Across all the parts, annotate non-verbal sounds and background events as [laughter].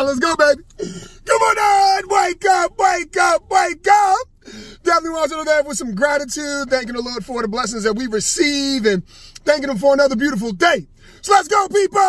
Let's go, baby. Come on on. Wake up, wake up, wake up. Definitely want to know that with some gratitude, thanking the Lord for the blessings that we receive and thanking Him for another beautiful day. So let's go, people.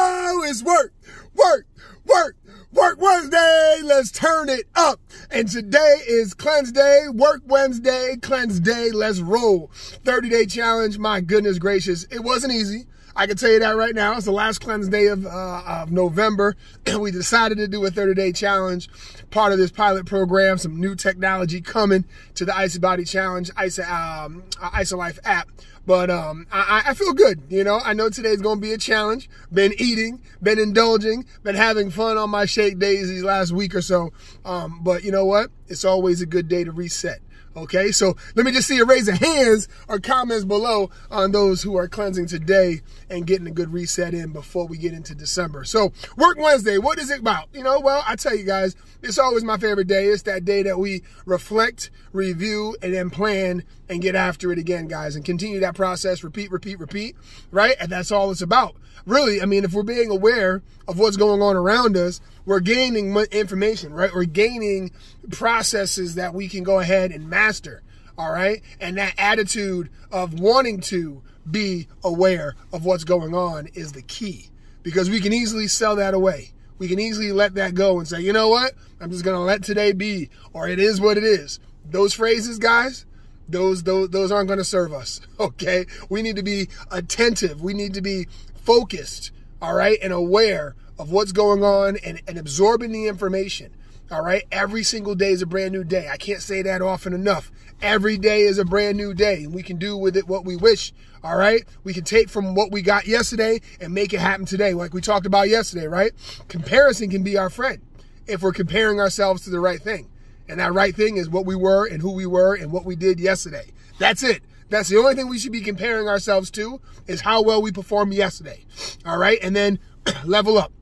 It's work, work, work, Work Wednesday, let's turn it up. And today is Cleanse Day, Work Wednesday, Cleanse Day, let's roll. 30 day challenge, my goodness gracious. It wasn't easy. I can tell you that right now. It's the last cleanse day of, uh, of November. And [clears throat] we decided to do a 30 day challenge, part of this pilot program, some new technology coming to the IsaBody Challenge, Icy, um, IsaLife app. But um, I, I feel good. You know, I know today's going to be a challenge. Been eating, been indulging, been having fun on my shake days these last week or so. Um, but you know what? It's always a good day to reset. Okay, so let me just see a raise of hands or comments below on those who are cleansing today and getting a good reset in before we get into December. So, Work Wednesday, what is it about? You know, well, I tell you guys, it's always my favorite day. It's that day that we reflect, review, and then plan and get after it again, guys, and continue that process, repeat, repeat, repeat, right? And that's all it's about. Really, I mean, if we're being aware of what's going on around us, we're gaining information, right? We're gaining processes that we can go ahead and master, all right? And that attitude of wanting to be aware of what's going on is the key because we can easily sell that away. We can easily let that go and say, you know what? I'm just going to let today be, or it is what it is. Those phrases, guys, those, those, those aren't going to serve us, [laughs] okay? We need to be attentive. We need to be focused, all right, and aware of what's going on and, and absorbing the information. All right. Every single day is a brand new day. I can't say that often enough. Every day is a brand new day and we can do with it what we wish. All right. We can take from what we got yesterday and make it happen today. Like we talked about yesterday, right? Comparison can be our friend if we're comparing ourselves to the right thing. And that right thing is what we were and who we were and what we did yesterday. That's it. That's the only thing we should be comparing ourselves to is how well we performed yesterday. All right. And then [clears throat] level up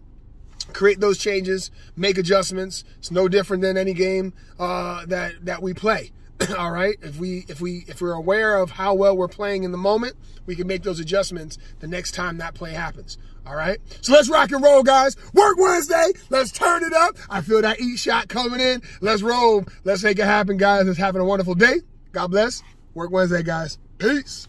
create those changes, make adjustments. It's no different than any game uh, that that we play. [clears throat] All right, if we if we if we're aware of how well we're playing in the moment, we can make those adjustments the next time that play happens. All right, so let's rock and roll, guys. Work Wednesday. Let's turn it up. I feel that eat shot coming in. Let's roll. Let's make it happen, guys. Let's having a wonderful day. God bless. Work Wednesday, guys. Peace.